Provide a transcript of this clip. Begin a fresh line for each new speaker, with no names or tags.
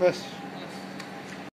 Bes.